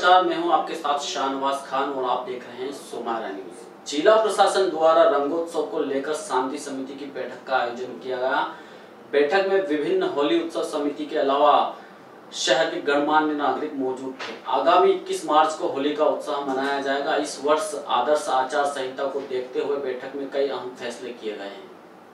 नमस्कार, मैं हूँ आपके साथ शाहनवाज खान और आप देख रहे हैं सोमारा न्यूज़। जिला प्रशासन द्वारा रंगोत्सव को लेकर शांति समिति की बैठक का आयोजन किया गया। बैठक में विभिन्न होली उत्सव समिति के अलावा शहर के गणमान्य नागरिक मौजूद थे। आगामी 21 मार्च को होली का उत्साह मनाया जाएगा। इस वर्ष आदर्श आचार संहिता को देखते हुए बैठक में कई अहम फैसले किए गए हैं।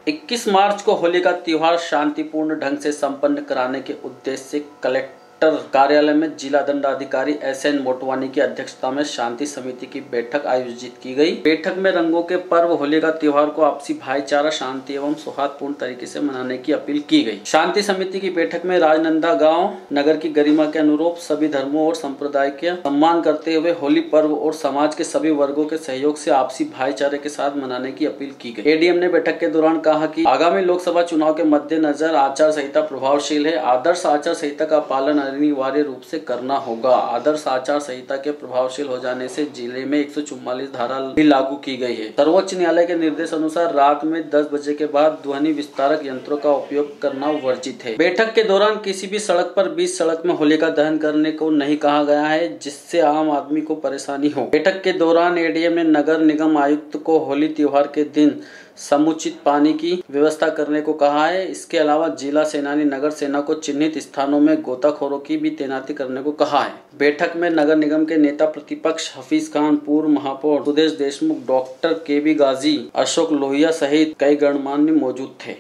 21 मार्च को होली का त्योहार शांतिपूर्ण ढंग से संपन्न कराने के उद्देश्य से कलेक्टर कलेक्टर कार्यालय में जिला दंडाधिकारी एस एन मोटवानी की अध्यक्षता में शांति समिति की बैठक आयोजित की गई। बैठक में रंगों के पर्व, होली का त्योहार को आपसी भाईचारा, शांति एवं सौहार्दपूर्ण तरीके से मनाने की अपील की गई। शांति समिति की बैठक में राजनंदा गाँव, नगर की गरिमा के अनुरूप सभी धर्मों और संप्रदाय के सम्मान करते हुए होली पर्व और समाज के सभी वर्गो के सहयोग से आपसी भाईचारे के साथ मनाने की अपील की गई। एडीएम ने बैठक के दौरान कहा की आगामी लोकसभा चुनाव के मद्देनजर आचार संहिता प्रभावशील है। आदर्श आचार संहिता का पालन अनिवार्य रूप से करना होगा। आदर्श आचार संहिता के प्रभावशील हो जाने से ज़िले में एक धारा भी लागू की गई है। सर्वोच्च न्यायालय के निर्देश अनुसार रात में 10 बजे के बाद ध्वनि विस्तारक यंत्रों का उपयोग करना वर्जित है। बैठक के दौरान किसी भी सड़क पर बीच सड़क में होलिका दहन करने को नहीं कहा गया है, जिससे आम आदमी को परेशानी हो। बैठक के दौरान एडीएम ने नगर निगम आयुक्त को होली त्योहार के दिन समुचित पानी की व्यवस्था करने को कहा है। इसके अलावा जिला सेनानी नगर सेना को चिन्हित स्थानों में गोताखोरों की भी तैनाती करने को कहा है। बैठक में नगर निगम के नेता प्रतिपक्ष हफीज खान, पूर्व महापौर Sudesh Deshmukh, doctor K B Ghazi, Ashok Lohia सहित कई गणमान्य मौजूद थे।